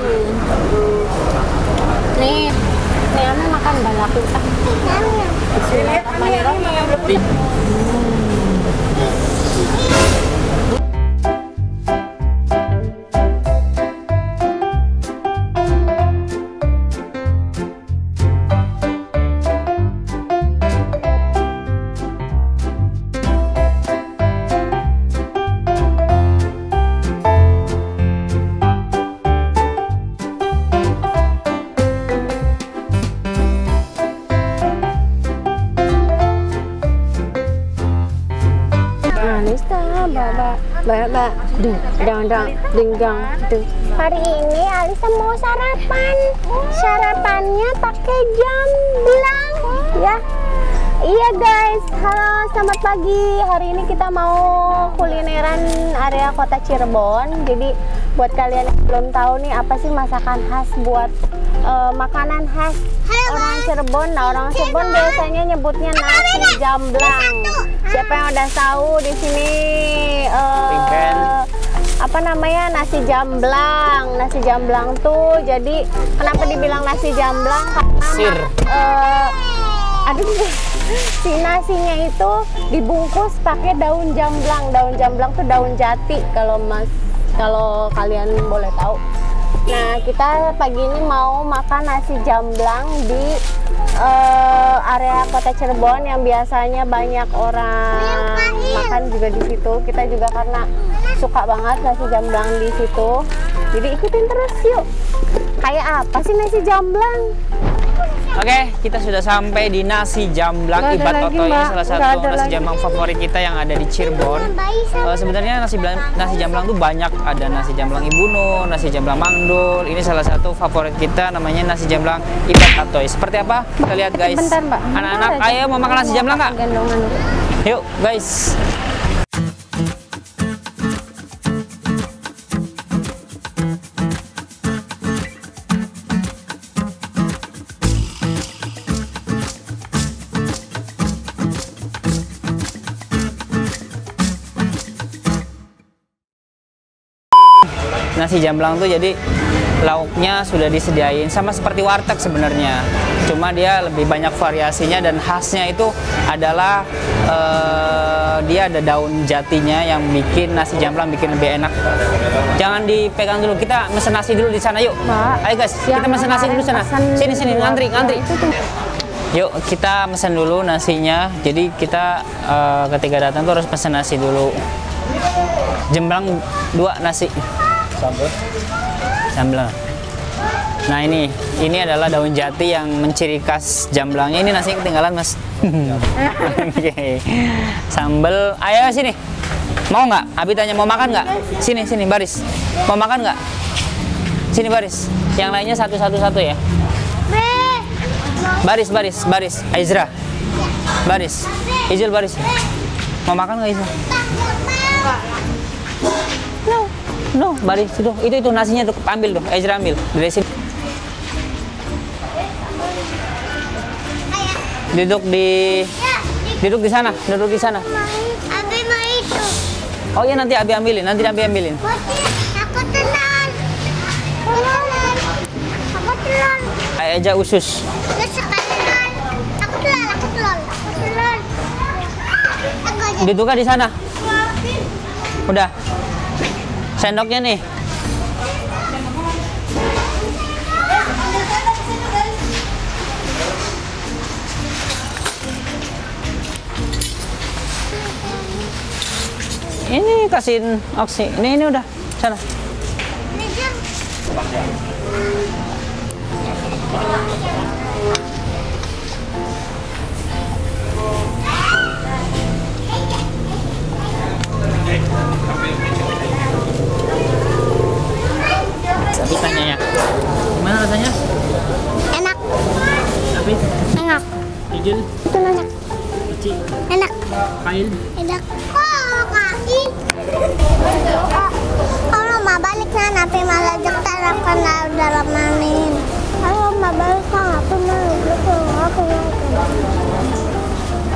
Nih, nih Ame makan balapin ah. Bismillahirrahmanirrahim. Anista, baba, ding, dang, dang, ding, dang. Hari ini Alisa mau sarapan. Sarapannya pakai jam belang, ya. Iya guys, halo selamat pagi. Hari ini kita mau kulineran area kota Cirebon. Jadi buat kalian yang belum tahu nih apa sih masakan khas buat eh, makanan khas orang Cirebon. Nah orang Cirebon biasanya nyebutnya nasi jamblang. Siapa yang udah tahu di sini? eh, Ringken. apa namanya nasi jamblang? Nasi jamblang tuh jadi kenapa dibilang nasi jamblang? Karena Sir. eh, aduh si nasinya itu dibungkus pakai daun jamblang. Daun jamblang tuh daun jati kalau mas kalau kalian boleh tahu. Nah kita pagi ini mau makan nasi jamblang di eh, area kota Cirebon yang biasanya banyak orang makan juga di situ. Kita juga karena suka banget nasi jamblang di situ. Jadi ikutin terus yuk. Kayak apa sih nasi jamblang Oke, kita sudah sampai di nasi jamblang Ibat lagi, Oto ini Mbak. salah satu nasi lagi. jamblang favorit kita yang ada di Cirebon. Eh, sebenarnya nasi nasi jamblang tuh banyak, ada nasi jamblang Ibu Nur, nasi jamblang Mangdul. Ini salah satu favorit kita namanya nasi jamblang Ibat Atoy. Seperti apa? Kita lihat guys. Anak-anak, ayo mau makan nasi jamblang nggak? Gendongan. Yuk guys. Nasi jamblang tuh jadi lauknya sudah disediain sama seperti warteg sebenarnya. Cuma dia lebih banyak variasinya dan khasnya itu adalah eh, dia ada daun jatinya yang bikin nasi jamblang bikin lebih enak. Jangan dipegang dulu. Kita mesen nasi dulu di sana yuk. Mbak, Ayo guys, kita mesen nasi dulu sana. Sini sini ngantri ngantri. Itu tuh. Yuk kita mesen dulu nasinya. Jadi kita eh, ketika datang tuh harus pesen nasi dulu. Jemblang dua nasi. Jamblang. Nah ini, ini adalah daun jati yang menciri khas jamblangnya. Ini nasi ketinggalan mas. Oke. Sambel. Ayo sini. Mau nggak? Abi tanya mau makan nggak? Sini sini baris. Mau makan nggak? Sini baris. Yang lainnya satu satu satu ya. Baris, baris, baris. Aizra. Baris. Izul baris. Mau makan nggak Izul? No. Baris. Tuh, itu itu nasinya tuh ambil tuh. Aizra ambil. Dari sini. Duduk di duduk di sana, duduk di sana. Abi mau itu. Oh iya nanti Abi ambilin, nanti Abi ambilin. Aku telan. Aku telan. Aja usus. Duduknya di sana. Udah. Sendoknya nih. Ini kasihin oksi. Ini ini udah sana. Enak. Oh, kaki. Kalau mau balik na, napi malah jektar akan dalam manin. Kalau mau balik na, napi malah jektar aku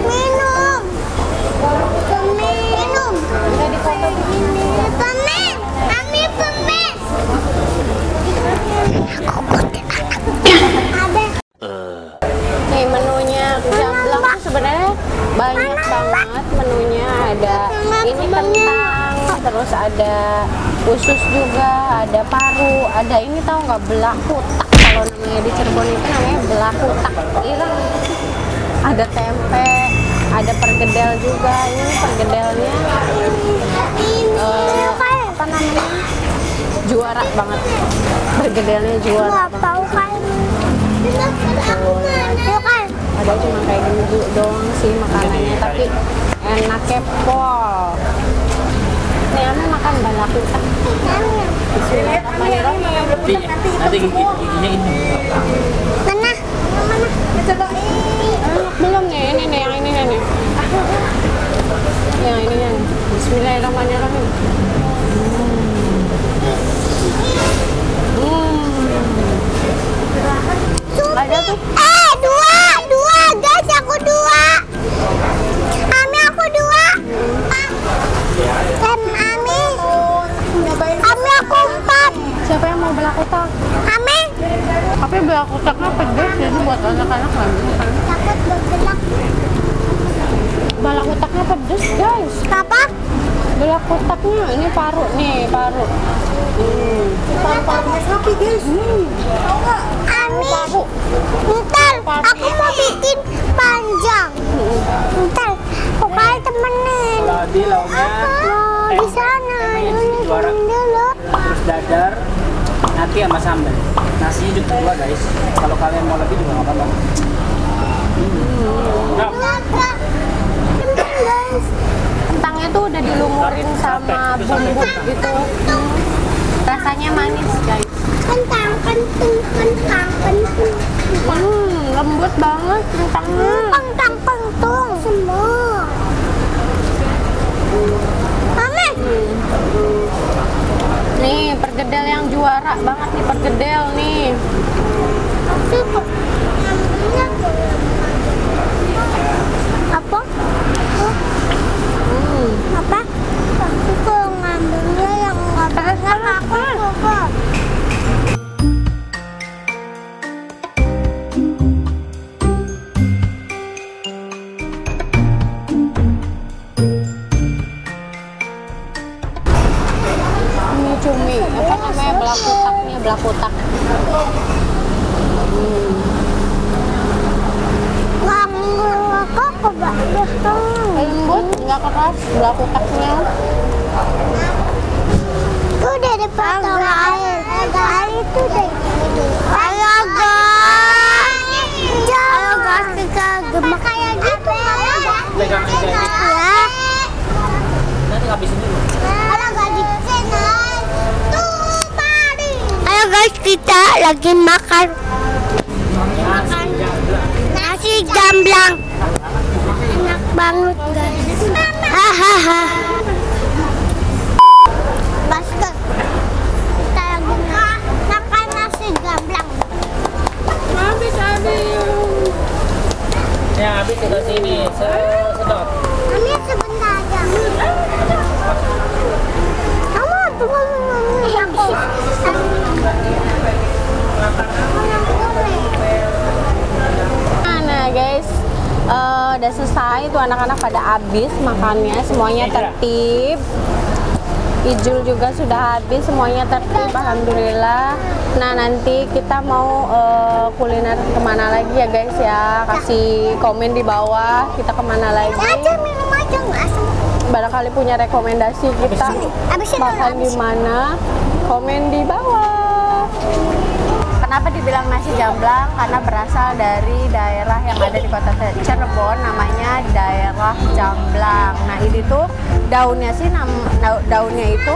Minum. Minum. Foto begini. Usus juga ada paru ada ini tahu nggak belaku tak kalau namanya di Cirebon itu namanya belaku tak ireng ada tempe ada pergedel juga. Ini pergedelnya eh, apa namanya? Juara banget. Pergedelnya juara banget. tahu kan. Ada cuma kayak gini do- doang sih makanannya tapi enaknya pol nih Ame makan balaku tak Bismillahirrahmanirrahim nanti gigi giginya ini Mana? Mana? Coba. Enak belum nih ini nih yang ini nih yang ini nih Bismillahirrahmanirrahim hmm. ada tuh tapi belakutaknya pedes jadi buat anak-anak nggak bisa kan Takut bergerak. balakutaknya pedes guys Apa? belakutaknya ini paru nih paru hmm. Paru-parunya sapi, guys. Hmm. Ami. paru Ntar, aku mau bikin panjang. Ntar, pokoknya temenin. tadi lauknya Oh, di sana. Dulu. terus dadar nanti sama sambal nasinya juga dua guys. Kalau kalian mau lebih juga nggak apa-apa. Nah, kentangnya tuh udah dilumurin sama bumbu gitu. Rasanya manis guys. Kentang, kentung, kentang, kentung. hmm, lembut banget kentangnya. Kentang, kentung. Semua. Mami. nih pergedel yang juara banget nih pergedel Siapa? Lembut nggak keras belakutaknya Itu udah dipotong air. Air itu deh. Ayo guys. Ayo guys kita gemak kayak gitu. pegang aja ini. Ya. nanti habisin dulu. Ayo guys kita lagi makan makan nasi jamblang. Enak banget guys. Hahaha. Basket. Kita lagi ma- makan nasi jamblang. habis habis yang habis ke sini sedot Mami sebentar aja. Kamu tunggu aku. Nah guys, eh, udah selesai tuh anak-anak pada habis makannya, semuanya tertib. Ijul juga sudah habis, semuanya tertib, alhamdulillah. Nah nanti kita mau eh, kuliner ke mana lagi ya guys ya, kasih komen di bawah kita ke mana lagi. Aja minum aja nggak asam. Barangkali punya rekomendasi kita makan di mana, komen di bawah. Kenapa dibilang nasi jamblang? Karena berasal dari daerah yang ada di kota Cirebon, namanya daerah Jamblang. Nah ini tuh daunnya sih, nam- dau- daunnya itu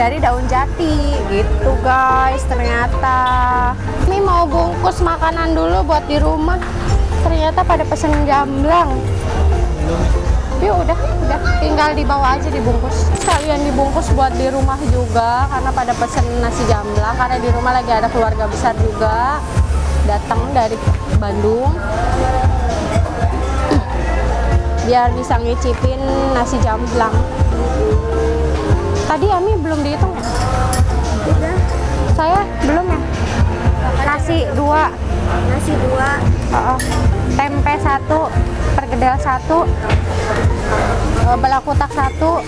dari daun jati gitu guys ternyata ini mau bungkus makanan dulu buat di rumah ternyata pada pesen jamblang yuk udah udah. Tinggal dibawa aja dibungkus. Sekalian dibungkus buat di rumah juga karena pada pesen nasi jamblang karena di rumah lagi ada keluarga besar juga. Datang dari Bandung. Biar bisa ngicipin nasi jamblang. Tadi Ami belum dihitung ya? saya belum nasi dua Nasi dua. Oh, tempe satu, pergedel satu, eh, belakutak satu,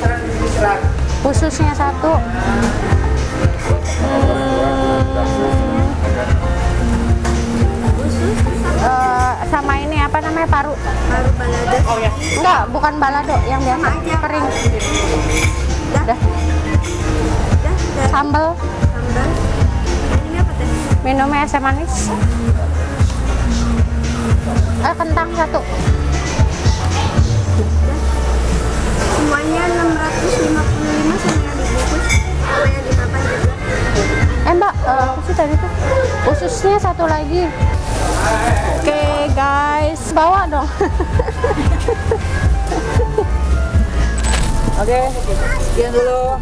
Ususnya satu. Hmm. Eh, sama ini apa namanya paru? Baru balado. Oh ya. Enggak, bukan balado yang biasa kering. Dah. Dah. Dah, dah. Sambal, Sambal. Minumnya es teh manis. Eh, kentang satu. Semuanya 655 sama yang dibungkus sama yang dipapan juga. Eh mbak, eh, usus tadi tuh ususnya satu lagi. Oke guys, bawa dong. Oke, sekian dulu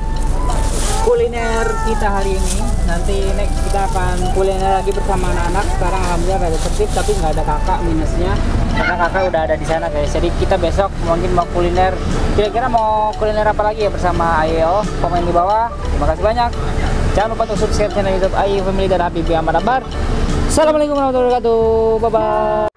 kuliner kita hari ini. Nanti next kita akan kuliner lagi bersama anak-anak. Sekarang alhamdulillah ada tertib, tapi nggak ada kakak minusnya. Karena kakak udah ada di sana guys. Jadi kita besok mungkin mau kuliner. Kira-kira mau kuliner apa lagi ya bersama Ayo? Komen di bawah. Terima kasih banyak. Jangan lupa untuk subscribe channel YouTube Ayu Family dan Habibie Ahmad. Assalamualaikum warahmatullahi wabarakatuh. Bye bye.